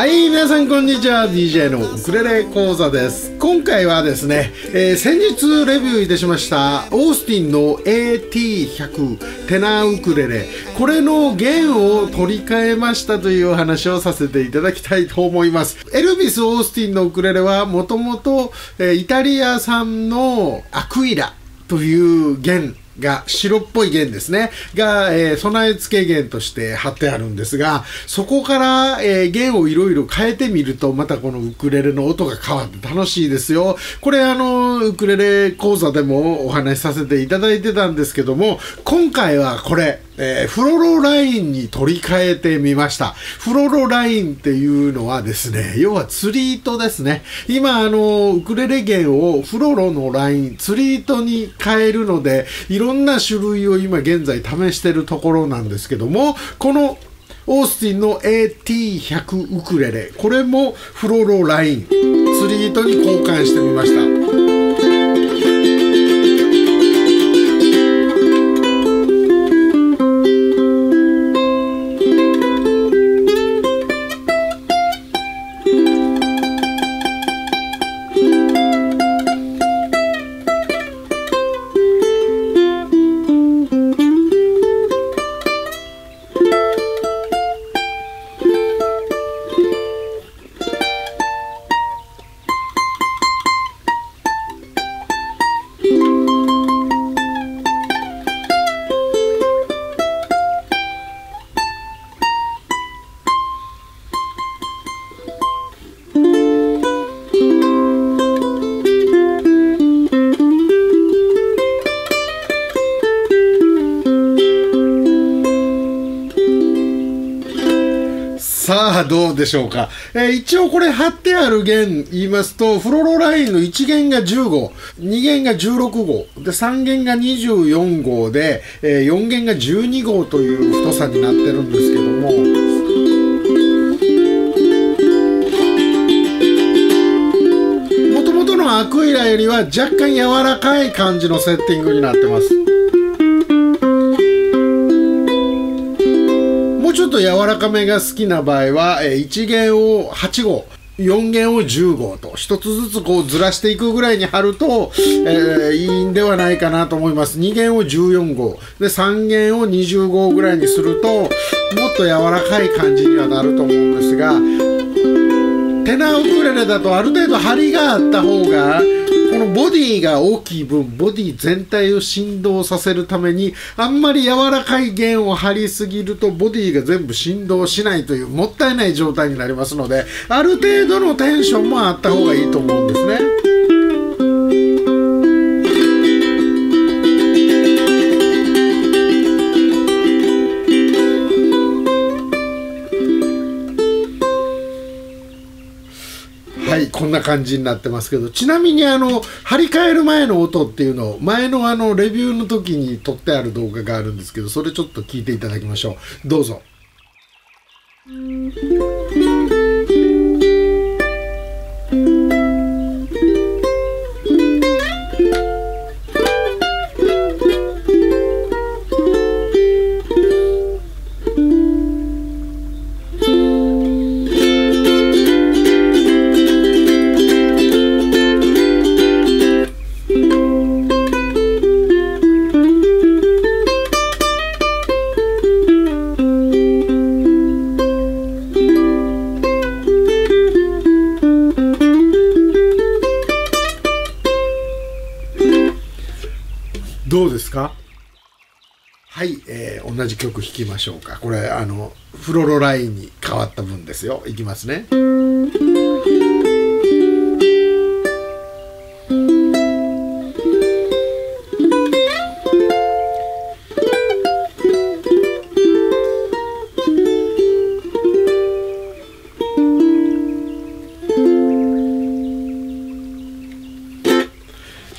はい皆さんこんにちは。DJ のウクレレ講座です。今回はですね、えー、先日レビューいたしましたオースティンの AT100 テナーウクレレ。これの弦を取り替えましたというお話をさせていただきたいと思います。エルビス・オースティンのウクレレはもともとイタリア産のアクイラという弦が白っぽい弦ですね。が、えー、備え付け弦として貼ってあるんですがそこから、えー、弦をいろいろ変えてみるとまたこのウクレレの音が変わって楽しいですよ。これあのウクレレ講座でもお話しさせていただいてたんですけども今回はこれ。えー、フロロラインに取り替えてみました。フロロラインっていうのはですね、要は釣り糸ですね。今、あの、ウクレレ弦をフロロのライン、釣り糸に変えるので、いろんな種類を今現在試してるところなんですけども、このオースティンの AT100 ウクレレ、これもフロロライン、釣り糸に交換してみました。どうでしょうか。えー、一応これ貼ってある弦言いますと、フロロラインの1弦が10号、2弦が16号、で、3弦が24号で、えー、4弦が12号という太さになってるんですけども、もともとのアクイラよりは若干柔らかい感じのセッティングになってます。ちょっと柔らかめが好きな場合は、え1弦を8号4弦を10号と1つずつこうずらしていくぐらいに貼ると、えー、いいんではないかなと思います。2弦を14号。で3弦を20号ぐらいにするともっと柔らかい感じにはなると思うんですがテナーウクレレだとある程度張りがあった方がのボディが大きい分ボディ全体を振動させるためにあんまり柔らかい弦を張りすぎるとボディが全部振動しないというもったいない状態になりますのである程度のテンションもあった方がいいと思うんですね。こんな感じになってますけどちなみにあの張り替える前の音っていうのを前のあのレビューの時に撮ってある動画があるんですけどそれちょっと聞いていただきましょうどうぞ。どうですか？はい、えー、同じ曲弾きましょうか。これ、あの、フロロラインに変わった分ですよ。いきますね。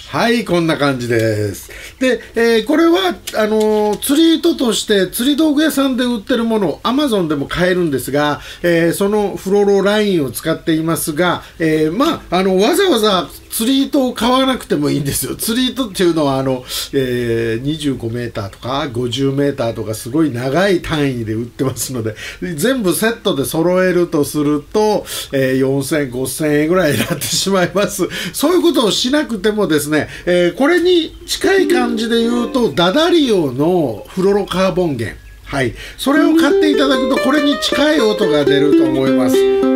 はい、こんな感じです。で、えー、これは、あのー、釣り糸として釣り道具屋さんで売ってるもの、をアマゾンでも買えるんですが、えー、そのフロロラインを使っていますが、えまあ、あの、わざわざ釣り糸を買わなくてもいいんですよ。釣り糸っていうのは、あの、えー、25メーターとか50メーターとかすごい長い単位で売ってますので、全部セットで揃えるとすると、えー、4000、5000円ぐらいになってしまいます。そういうことをしなくてもですね、えー、これに近い感じで言うと、ダダリオのフロロカーボン弦。はい。それを買っていただくと、これに近い音が出ると思います。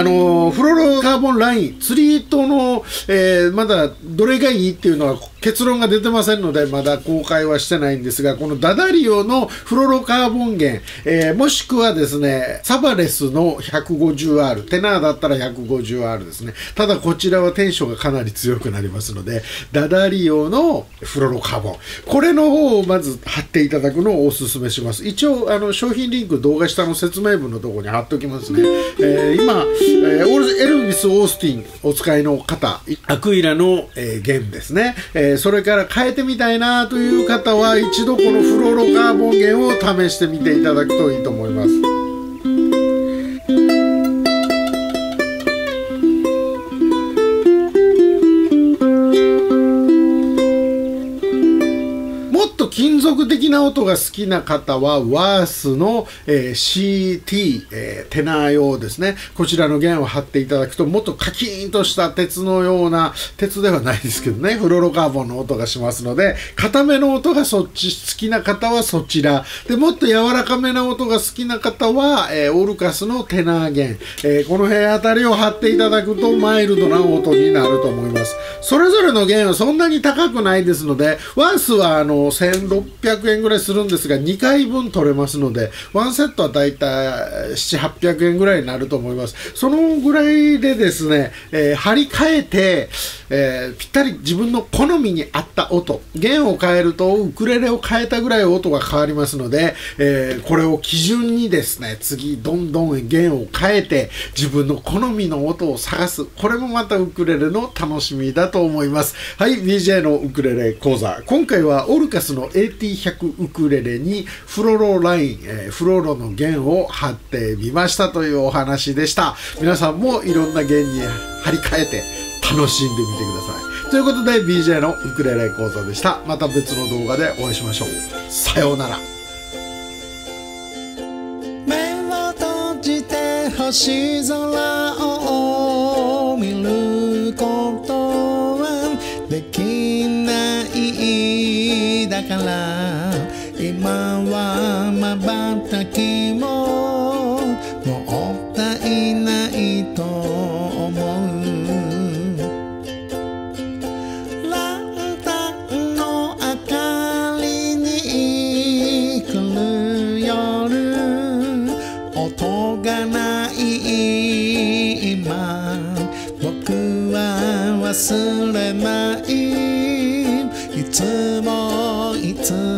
あのフロロカーボンライン、釣り糸の、えー、まだどれがいいっていうのは結論が出てませんので、まだ公開はしてないんですが、このダダリオのフロロカーボン弦、えー、もしくはですね、サバレスの 150R、テナーだったら 150R ですね。ただこちらはテンションがかなり強くなりますので、ダダリオのフロロカーボン。これの方をまず貼っていただくのをお勧めします。一応、あの、商品リンク動画下の説明文のところに貼っておきますね。えー、今、えー、エルビス・オースティンお使いの方、アクイラの、えー、弦ですね。えーー、それから変えてみたいなという方は一度このフロロカーボン源を試してみていただくといいと思います。金属的な音が好きな方は、ワースの、えー、CT、えー、テナー用ですね。こちらの弦を貼っていただくと、もっとカキーンとした鉄のような、鉄ではないですけどね、フロロカーボンの音がしますので、硬めの音がそっち、好きな方はそちら。で、もっと柔らかめな音が好きな方は、えー、オルカスのテナー弦。えこの辺あたりを貼っていただくと、マイルドな音になると思います。それぞれの弦はそんなに高くないですので、ワースはあの、1600 600円ぐらいするんですが、2回分取れますので、1セットはだいたい7、800円ぐらいになると思います。そのぐらいでですね、えー、張り替えて、えー、ぴったり自分の好みに合った音、弦を変えるとウクレレを変えたぐらい音が変わりますので、えー、これを基準にですね、次どんどん弦を変えて自分の好みの音を探す。これもまたウクレレの楽しみだと思います。はい、BJ のウクレレ講座。今回はオルカスの AT 100ウクレレにフロロライン、えー、フロロの弦を貼ってみましたというお話でした。皆さんもいろんな弦に張り替えて楽しんでみてください。ということで BJ のウクレレ講座でした。また別の動画でお会いしましょう。さようなら。目を閉じて星空を見ることはできないから今はまばたきも